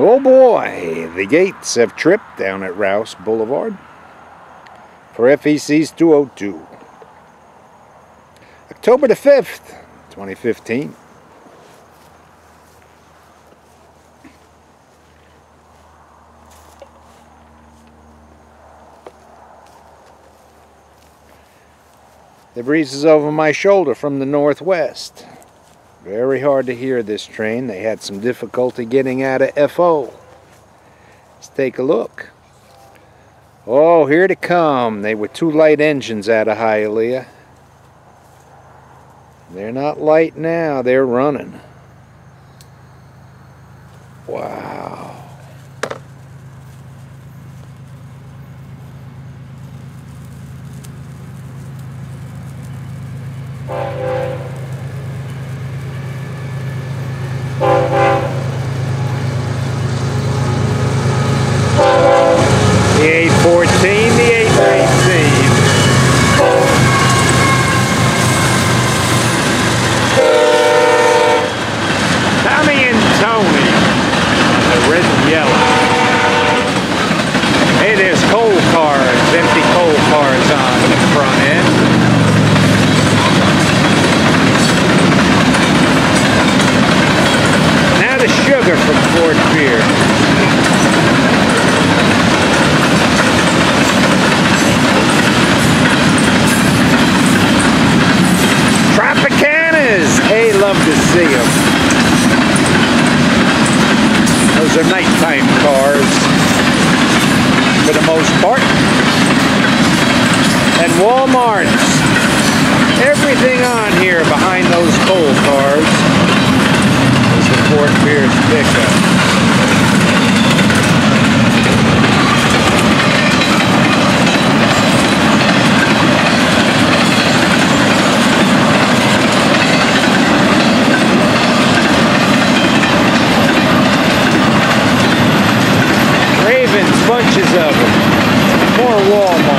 Oh boy, the gates have tripped down at Rouse Boulevard for FEC's 202. October the 5th, 2015. The breeze is over my shoulder from the northwest. Very hard to hear this train. They had some difficulty getting out of FO. Let's take a look. Oh, here to come. They were two light engines out of Hialeah. They're not light now. They're running. Wow. The 814, the 819. Tommy and Tony on the red and yellow. Hey, there's coal cars, empty coal on the front end. Now the sugar from Fort Pierce. Tropicanas! Hey, love to see them. Those are nighttime cars, for the most part. And Walmarts. Everything on here behind those coal cars is the Fort Pierce pickup. Ravens, bunches of them. More Walmarts.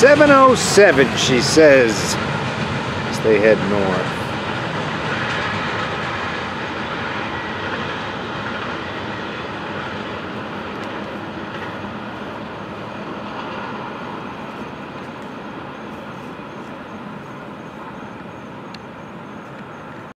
707, she says, as they head north.